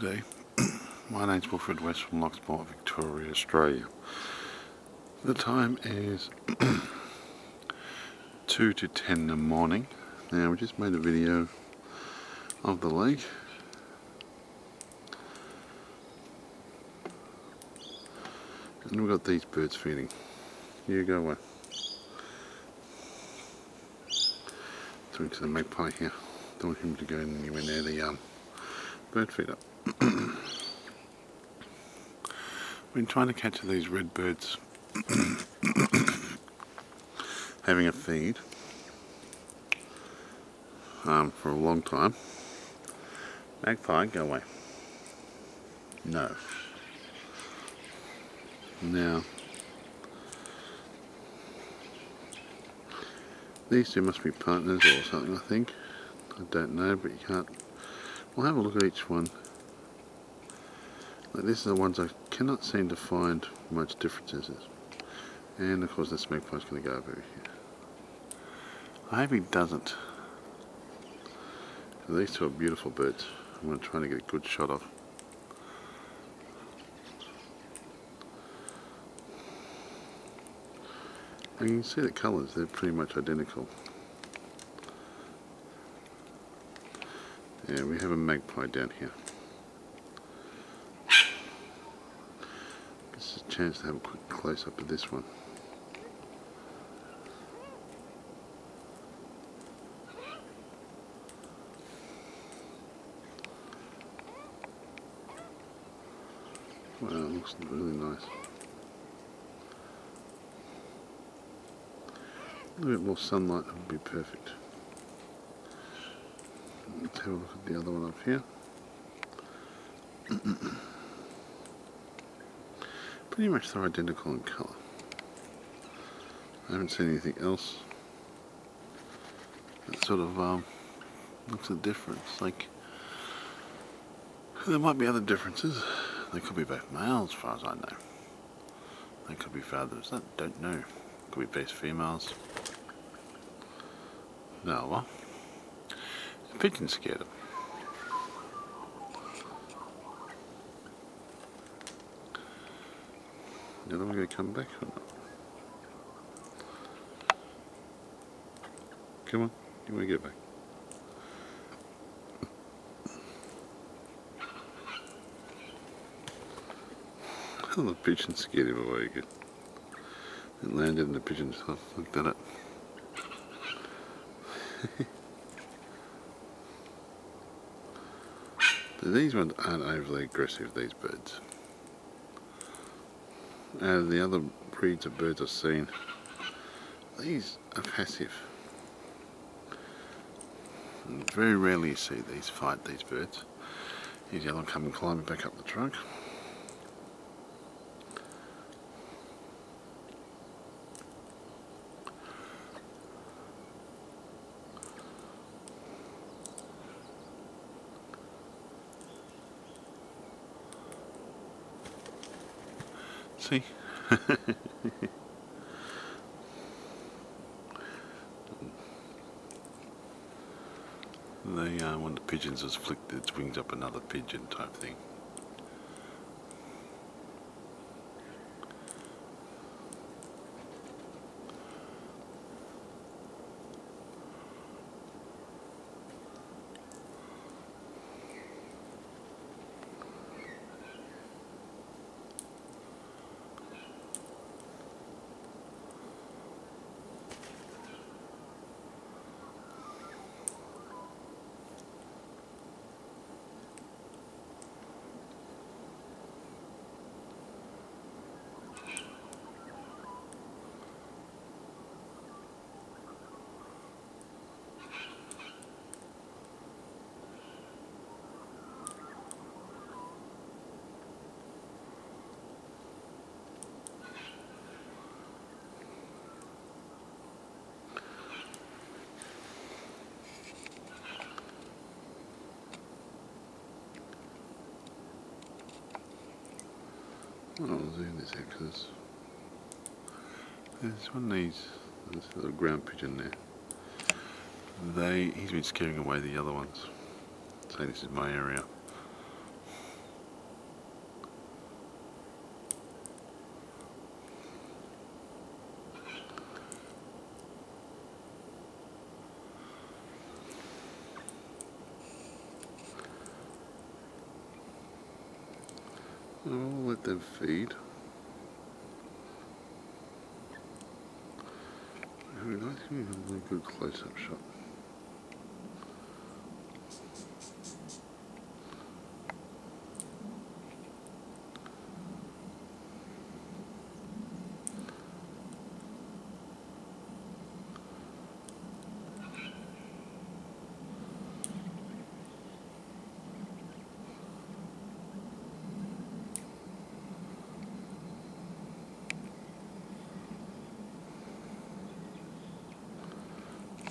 Good. My name's Wilfred West from Loch Sport, Victoria, Australia. The time is 2 to 10 in the morning. Now we just made a video of the lake. And we've got these birds feeding. Here you go away. Talking to the magpie here. Don't want him to go anywhere near the um, bird feeder. Been trying to catch these red birds having a feed um, for a long time. Magpie, go away. No. Now, these two must be partners or something, I think. I don't know, but you can't. We'll have a look at each one. Like these are the ones I cannot seem to find much differences. And of course this magpie's going to go over here. I hope he doesn't. These two are beautiful birds. I'm going to try to get a good shot of. And you can see the colours, they're pretty much identical. Yeah, we have a magpie down here. This is a chance to have a quick close up of this one. Wow, looks really nice. A little bit more sunlight would be perfect. Let's have a look at the other one up here. Pretty much they're identical in colour. I haven't seen anything else that sort of um, looks a difference. Like, there might be other differences. They could be both males, as far as I know. They could be fathers. I don't know. Could be both females. No, well, the pigeon scared them. The other one going to come back or not? Come on, you want to get back? Oh, the pigeon scared him away again. It landed and the pigeon just looked at it. these ones aren't overly aggressive, these birds. Out of the other breeds of birds I've seen, these are passive. And very rarely you see these fight these birds. Here's one coming climbing back up the trunk. See? they, uh, the pigeons has flicked its wings up another pigeon type thing. Zoom this because there's one there's a little ground pigeon there. They, he's been scaring away the other ones. Saying this is my area. Oh, I'll let them feed. Very nice. We have a good close-up shot.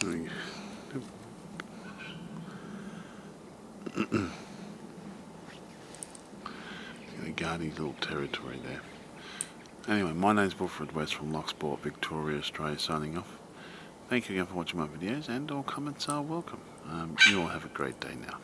guard his little territory there. Anyway, my name's Wilfred West from Loch Sport, Victoria, Australia, signing off. Thank you again for watching my videos, and all comments are welcome. Um, you all have a great day now.